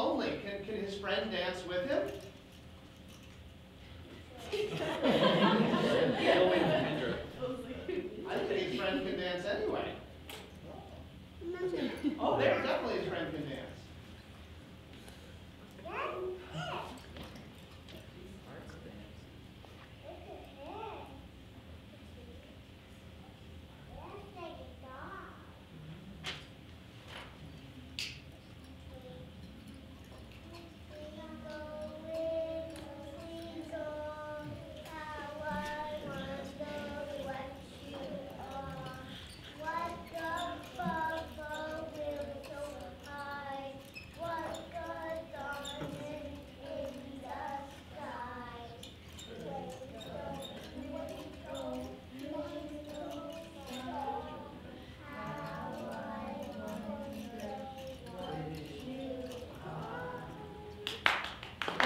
lonely. Can, can his friend dance with him? I think his friend can dance anyway. Oh, there, definitely his friend can dance.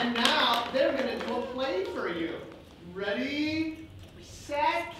And now they're going to do a play for you. Ready, set,